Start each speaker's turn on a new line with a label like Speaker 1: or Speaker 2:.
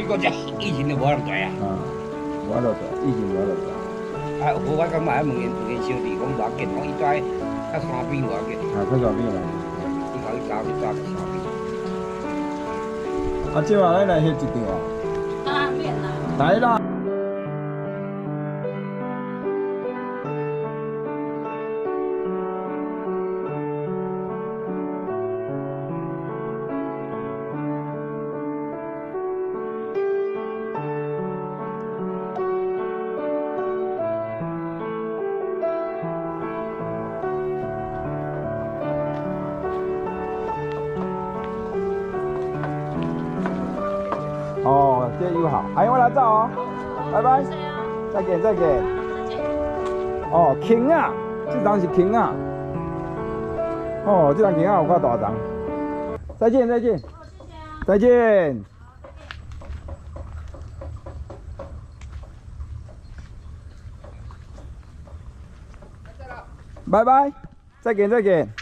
Speaker 1: 你讲这以前就无人做啊。
Speaker 2: 啊，我落做，以前我落做，
Speaker 1: 啊，我我感觉问因问因小弟讲无要紧，讲伊在啊山边无要紧，
Speaker 2: 啊，去左边来。
Speaker 1: 伊讲伊搞去抓去山边。
Speaker 2: 啊，即话咱来翕一张啊。
Speaker 3: 啊，免啦。
Speaker 2: 来啦。哦，这友好，哎，我来走哦，拜拜，再见再见。哦，轻啊，这张是轻啊。哦，这张轻啊有够大张。再见再见，再见。拜拜，再见再见。